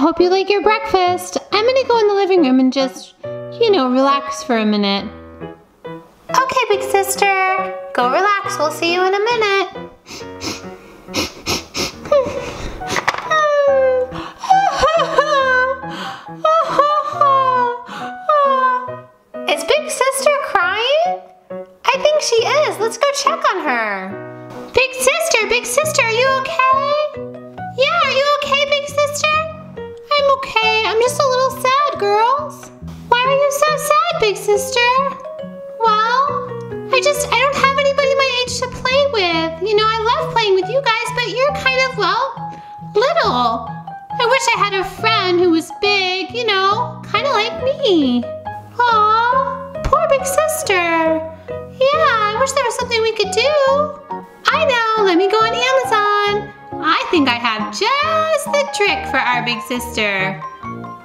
hope you like your breakfast. I'm gonna go in the living room and just, you know, relax for a minute. Okay, big sister. Go relax. We'll see you in a minute. Me. Aw, poor big sister. Yeah, I wish there was something we could do. I know, let me go on Amazon. I think I have just the trick for our big sister.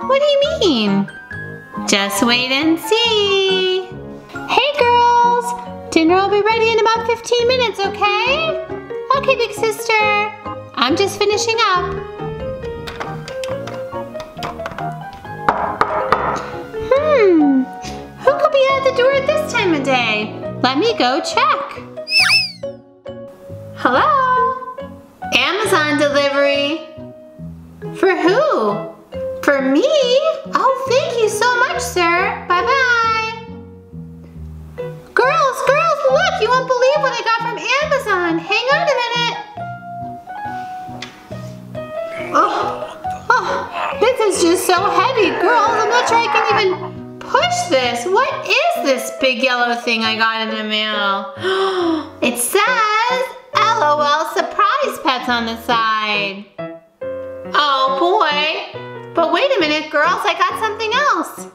What do you mean? Just wait and see. Hey girls, dinner will be ready in about 15 minutes, okay? Okay, big sister. I'm just finishing up. At the door at this time of day? Let me go check. Hello? Amazon delivery. For who? For me? Oh, thank you so much, sir. Bye-bye. Girls, girls, look, you won't believe what I got from Amazon. Hang on a minute. Oh, oh, this is just so heavy. Girls, I'm not sure I can even push this. What is this big yellow thing I got in the mail? It says LOL surprise pets on the side. Oh boy. But wait a minute, girls, I got something else.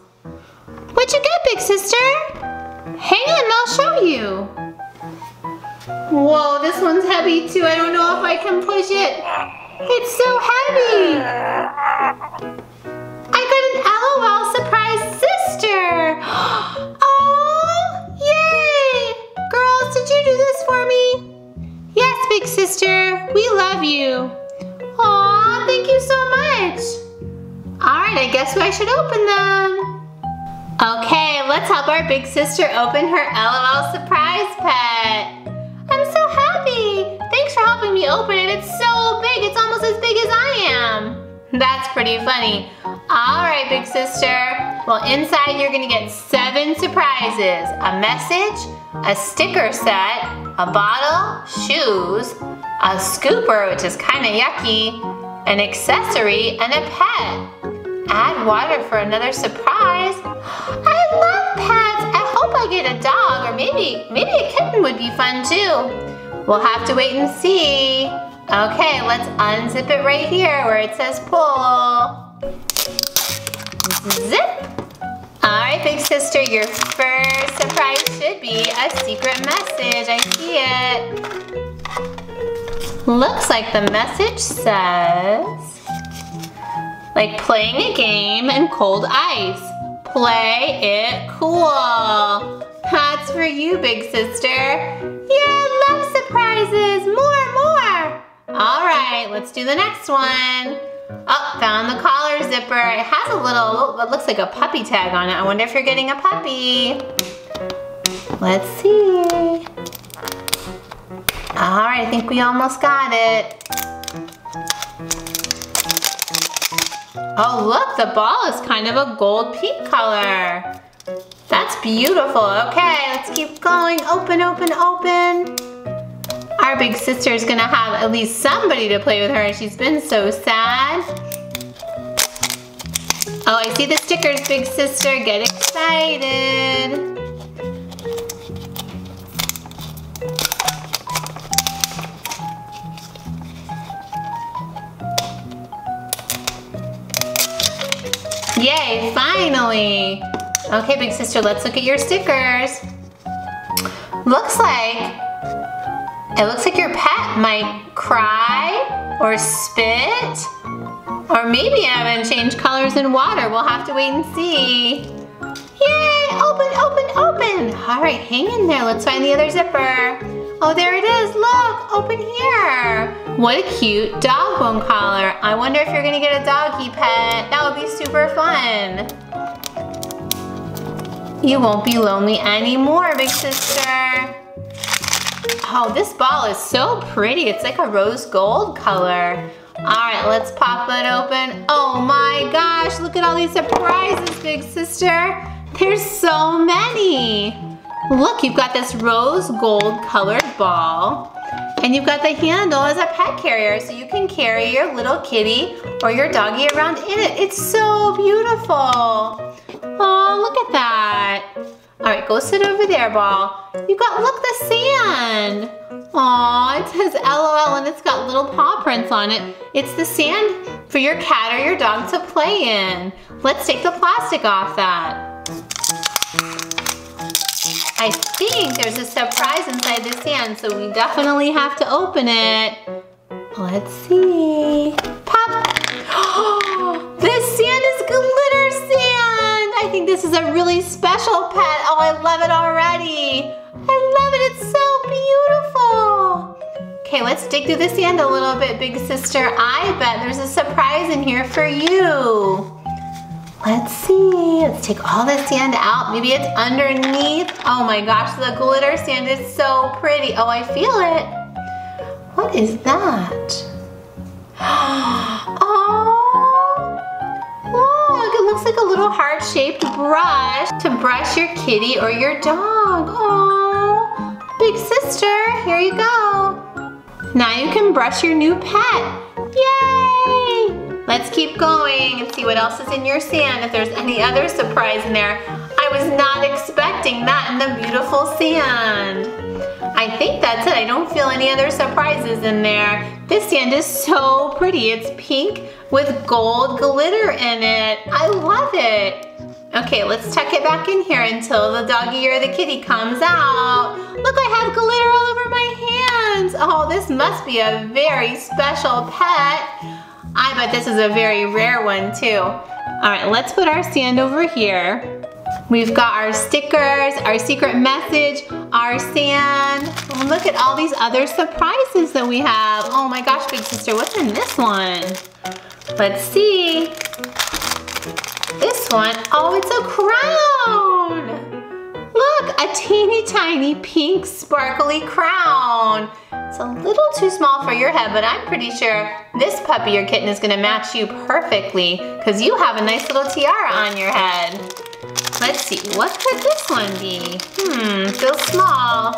What'd you get, big sister? Hang on, I'll show you. Whoa, this one's heavy too. I don't know if I can push it. It's so heavy. We love you. Aw, thank you so much. All right, I guess I should open them. Okay, let's help our big sister open her LOL surprise pet. I'm so happy. Thanks for helping me open it. It's so big. It's almost as big as I am. That's pretty funny. All right, big sister. Well, inside you're gonna get seven surprises. A message, a sticker set, a bottle, shoes, a scooper, which is kind of yucky, an accessory, and a pet. Add water for another surprise. I love pets. I hope I get a dog or maybe, maybe a kitten would be fun too. We'll have to wait and see. Okay, let's unzip it right here where it says pull. Zip. All right, big sister, your first surprise should be a secret message. I see it. Looks like the message says, like playing a game in cold ice. Play it cool. That's for you, big sister. Yeah, love surprises. More, more. All right, let's do the next one. Oh, found the collar zipper. It has a little, what looks like a puppy tag on it. I wonder if you're getting a puppy. Let's see. All right, I think we almost got it. Oh, look, the ball is kind of a gold pink color. That's beautiful. Okay, let's keep going. Open, open, open. Our big sister is gonna have at least somebody to play with her. She's been so sad. Oh, I see the stickers, big sister. Get excited. Yay, finally. Okay, big sister, let's look at your stickers. Looks like, it looks like your pet might cry or spit. Or maybe haven't changed colors in water. We'll have to wait and see. Yay, open, open, open. All right, hang in there. Let's find the other zipper. Oh, there it is, look, open here? What a cute dog bone collar. I wonder if you're gonna get a doggy pet. That would be super fun. You won't be lonely anymore, big sister. Oh, this ball is so pretty. It's like a rose gold color. All right, let's pop it open. Oh my gosh, look at all these surprises, big sister. There's so many. Look, you've got this rose gold colored ball and you've got the handle as a pet carrier so you can carry your little kitty or your doggy around in it. It's so beautiful. Oh, look at that. All right, go sit over there, ball. You got, look, the sand. Aw, it says LOL and it's got little paw prints on it. It's the sand for your cat or your dog to play in. Let's take the plastic off that. I think there's a surprise inside the sand, so we definitely have to open it. Let's see. This is a really special pet. Oh, I love it already. I love it, it's so beautiful. Okay, let's dig through the sand a little bit, big sister. I bet there's a surprise in here for you. Let's see, let's take all the sand out. Maybe it's underneath. Oh my gosh, the glitter sand is so pretty. Oh, I feel it. What is that? Oh, Like a little heart-shaped brush to brush your kitty or your dog. Oh, big sister, here you go. Now you can brush your new pet. Yay! Let's keep going and see what else is in your sand, if there's any other surprise in there. I was not expecting that in the beautiful sand. I think that's it. I don't feel any other surprises in there. This sand is so pretty. It's pink with gold glitter in it. I love it. Okay, let's tuck it back in here until the doggy or the kitty comes out. Look, I have glitter all over my hands. Oh, this must be a very special pet. I bet this is a very rare one too. All right, let's put our sand over here. We've got our stickers, our secret message, our sand. Look at all these other surprises that we have. Oh my gosh, big sister, what's in this one? Let's see. This one, oh, it's a crown. Look, a teeny tiny pink sparkly crown. It's a little too small for your head, but I'm pretty sure this puppy or kitten is gonna match you perfectly because you have a nice little tiara on your head. Let's see, what could this one be? Hmm, feels small.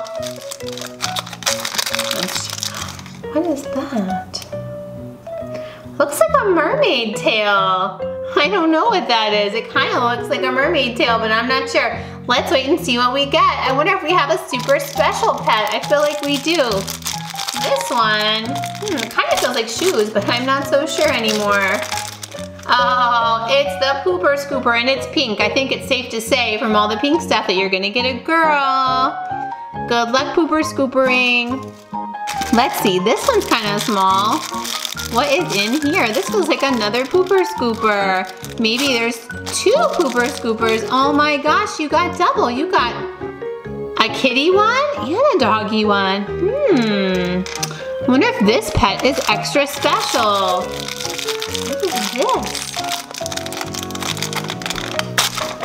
What is that? Looks like a mermaid tail. I don't know what that is. It kind of looks like a mermaid tail, but I'm not sure. Let's wait and see what we get. I wonder if we have a super special pet. I feel like we do. This one, hmm, kind of feels like shoes, but I'm not so sure anymore. Oh, it's the pooper scooper and it's pink. I think it's safe to say from all the pink stuff that you're gonna get a girl. Good luck pooper scoopering. Let's see, this one's kind of small. What is in here? This feels like another pooper scooper. Maybe there's two pooper scoopers. Oh my gosh, you got double. You got a kitty one and a doggy one. Hmm. I wonder if this pet is extra special. What is this?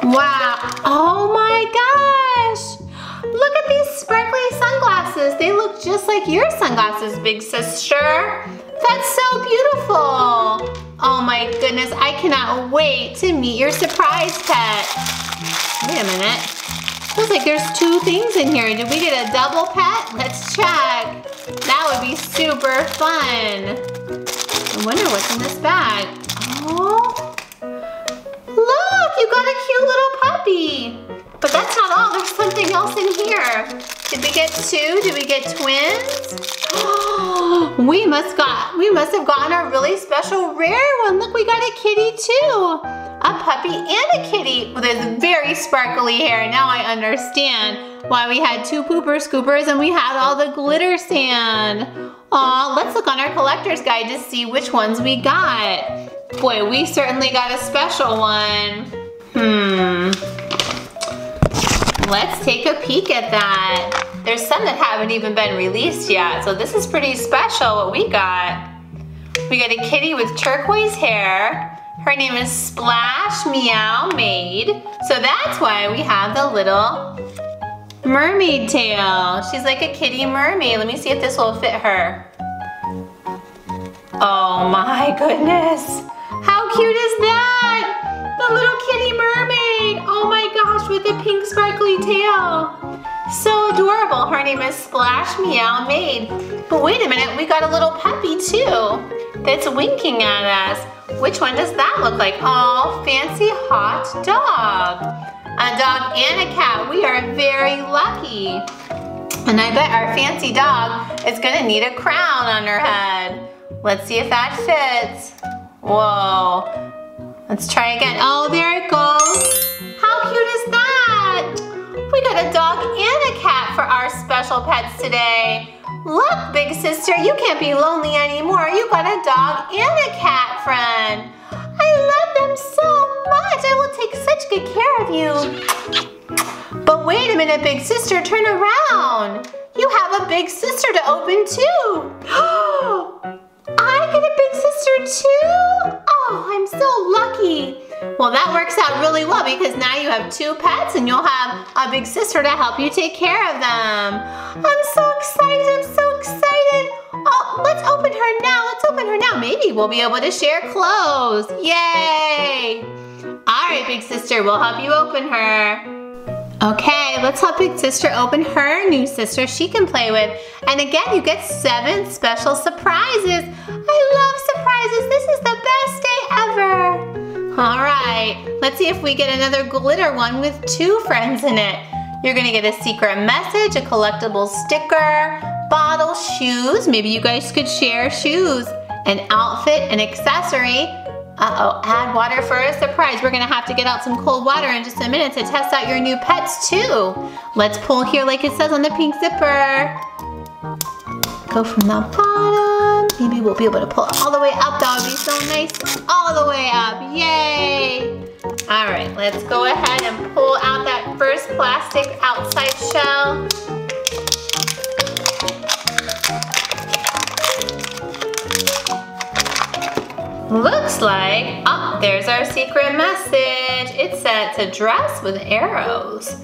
Wow. Oh my gosh. Look at these sparkly sunglasses. They look just like your sunglasses, big sister. That's so beautiful. Oh my goodness, I cannot wait to meet your surprise pet. Wait a minute. Looks like there's two things in here. Did we get a double pet? Let's check. That would be super fun. I wonder what's in this bag. Oh, look, you got a cute little puppy. But that's not all, there's something else in here. Did we get two? Did we get twins? we must got we must have gotten a really special rare one. Look, we got a kitty too. A puppy and a kitty with very sparkly hair. Now I understand why we had two pooper scoopers and we had all the glitter sand. Aw, let's look on our collector's guide to see which ones we got. Boy, we certainly got a special one. Hmm. Let's take a peek at that. there's some that haven't even been released yet. So this is pretty special what we got. We got a kitty with turquoise hair. Her name is Splash Meow Maid. So that's why we have the little mermaid tail. She's like a kitty mermaid. Let me see if this will fit her. Oh my goodness. How cute is that? The little with a pink sparkly tail. So adorable. Her name is Splash Meow Maid. But wait a minute, we got a little puppy too that's winking at us. Which one does that look like? Oh, fancy hot dog. A dog and a cat. We are very lucky. And I bet our fancy dog is gonna need a crown on her head. Let's see if that fits. Whoa. Let's try again. Oh, there it goes. Special pets today. Look, big sister, you can't be lonely anymore. You got a dog and a cat friend. I love them so much. I will take such good care of you. But wait a minute, big sister, turn around. You have a big sister to open too. I get a big sister too? Oh, I'm so lucky. Well, that works out really well because now you have two pets and you'll have a big sister to help you take care of them. I'm so excited, I'm so excited. Oh, let's open her now, let's open her now. Maybe we'll be able to share clothes. Yay! All right, big sister, we'll help you open her. Okay, let's help Big Sister open her new sister she can play with. And again, you get seven special surprises. I love surprises. This All right, let's see if we get another glitter one with two friends in it. You're gonna get a secret message, a collectible sticker, bottle, shoes. Maybe you guys could share shoes, an outfit, an accessory, uh-oh, add water for a surprise. We're gonna have to get out some cold water in just a minute to test out your new pets too. Let's pull here like it says on the pink zipper. Go from the bottom. Maybe we'll be able to pull all the way up. That would be so nice. All the way up, yay. All right, let's go ahead and pull out that first plastic outside shell. Looks like, oh, there's our secret message. It said to dress with arrows.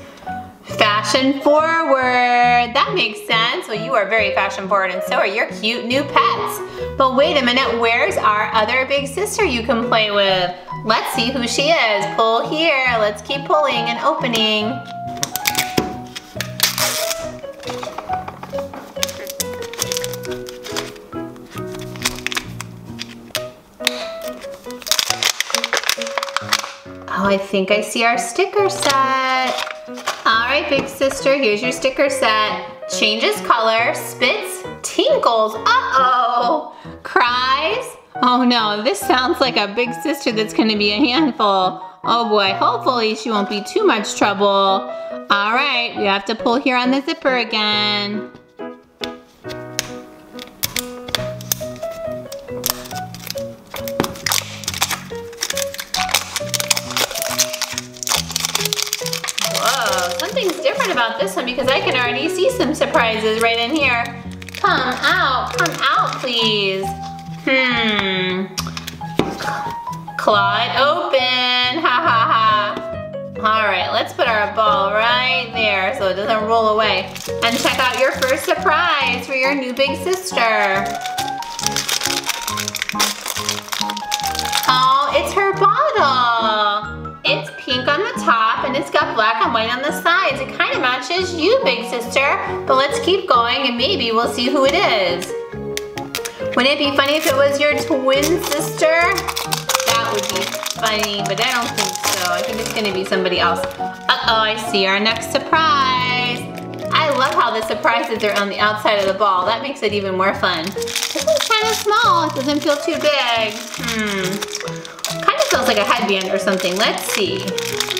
Fashion forward. That makes sense. Well, you are very fashion forward and so are your cute new pets. But wait a minute, where's our other big sister you can play with? Let's see who she is. Pull here. Let's keep pulling and opening. Oh, I think I see our sticker set. Right, big sister, here's your sticker set. Changes color, spits, tinkles. Uh-oh. Cries. Oh no, this sounds like a big sister that's gonna be a handful. Oh boy, hopefully she won't be too much trouble. All right, we have to pull here on the zipper again. Because I can already see some surprises right in here. Come out, come out please. Hmm. Claw it open, ha ha ha. All right, let's put our ball right there so it doesn't roll away. And check out your first surprise for your new big sister. Oh, it's her bottle. Black and white on the sides. It kind of matches you, big sister. But let's keep going and maybe we'll see who it is. Wouldn't it be funny if it was your twin sister? That would be funny, but I don't think so. I think it's gonna be somebody else. Uh-oh, I see our next surprise. I love how the surprises are on the outside of the ball. That makes it even more fun. This one's kind of small. It doesn't feel too big. Hmm. Kind of feels like a headband or something. Let's see.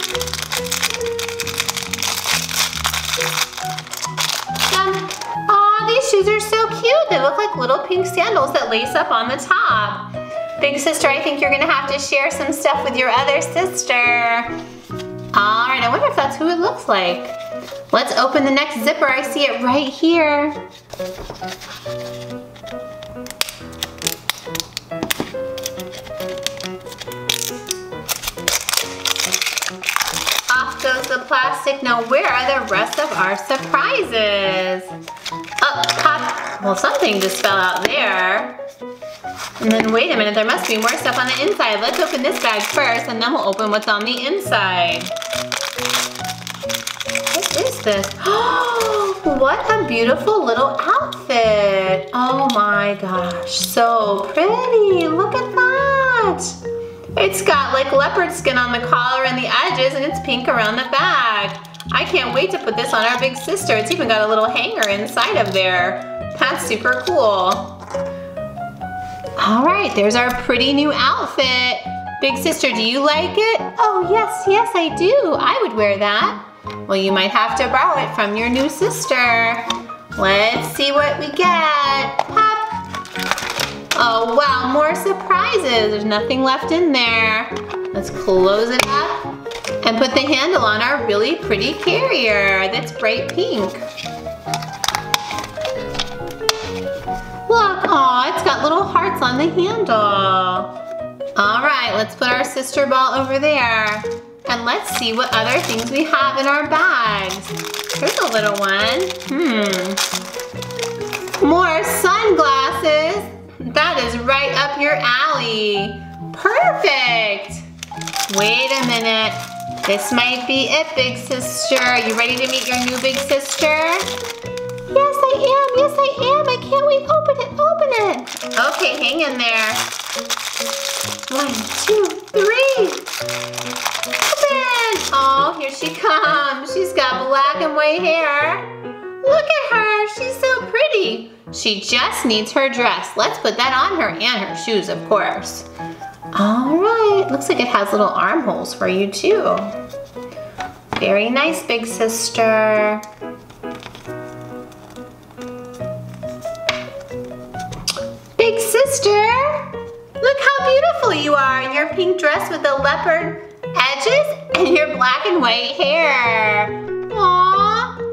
Shoes are so cute. They look like little pink sandals that lace up on the top. Big sister, I think you're gonna have to share some stuff with your other sister. All right, I wonder if that's who it looks like. Let's open the next zipper. I see it right here. Plastic. Now where are the rest of our surprises? Up, pop. Well, something just fell out there. And then wait a minute, there must be more stuff on the inside. Let's open this bag first and then we'll open what's on the inside. What is this? Oh, what a beautiful little outfit. Oh my gosh, so pretty. Look at that. It's got like leopard skin on the collar and the edges and it's pink around the back. I can't wait to put this on our big sister. It's even got a little hanger inside of there. That's super cool. All right, there's our pretty new outfit. Big sister, do you like it? Oh yes, yes I do. I would wear that. Well, you might have to borrow it from your new sister. Let's see what we get. Pop. Oh wow, more surprises. There's nothing left in there. Let's close it up and put the handle on our really pretty carrier that's bright pink. Look, aw, it's got little hearts on the handle. All right, let's put our sister ball over there. And let's see what other things we have in our bags. Here's a little one. Hmm. More sunglasses. That is right up your alley. Perfect. Wait a minute. This might be it, big sister. Are you ready to meet your new big sister? Yes, I am. Yes, I am. I can't wait. Open it. Open it. Okay, hang in there. One, two, three. Open. Oh, here she comes. She's got black and white hair. Look at her. She's so pretty. She just needs her dress. Let's put that on her and her shoes, of course. All right. Looks like it has little armholes for you, too. Very nice, big sister. Big sister, look how beautiful you are in your pink dress with the leopard edges and your black and white hair. Aww.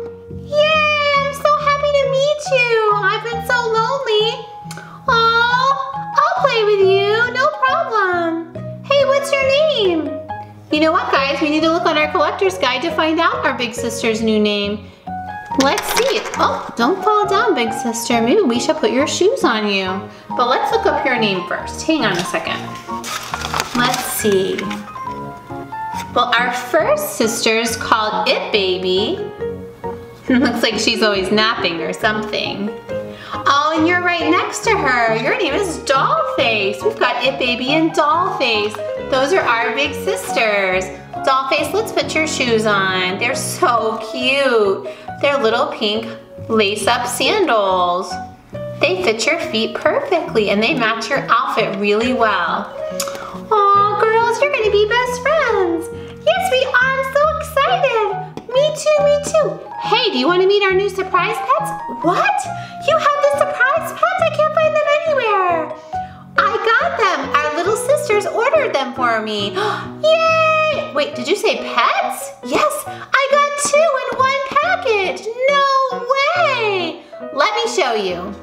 You. I've been so lonely. Aw, I'll play with you, no problem. Hey, what's your name? You know what, guys? We need to look on our collector's guide to find out our big sister's new name. Let's see. Oh, don't fall down, big sister. Maybe we should put your shoes on you. But let's look up your name first. Hang on a second. Let's see. Well, our first sister's called It Baby. Looks like she's always napping or something. Oh, and you're right next to her. Your name is Dollface. We've got It Baby and Dollface. Those are our big sisters. Dollface, let's put your shoes on. They're so cute. They're little pink lace-up sandals. They fit your feet perfectly and they match your outfit really well. Aw, girls, you're gonna be best friends. Yes, we are. I'm so excited. Me too, me too. Hey, do you want to meet our new surprise pets? What? You have the surprise pets? I can't find them anywhere. I got them. Our little sisters ordered them for me. Yay! Wait, did you say pets? Yes, I got two in one package. No way! Let me show you.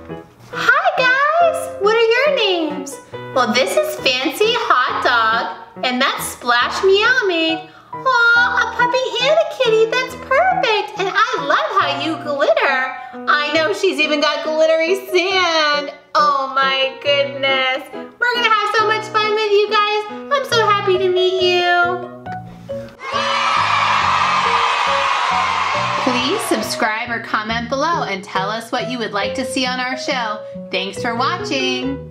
Hi guys, what are your names? Well, this is Fancy Hot Dog, and that's Splash Meow Maid. Aw, a puppy and a kitty, that's perfect. And I love how you glitter. I know she's even got glittery sand. Oh my goodness. We're gonna have so much fun with you guys. I'm so happy to meet you. Please subscribe or comment below and tell us what you would like to see on our show. Thanks for watching.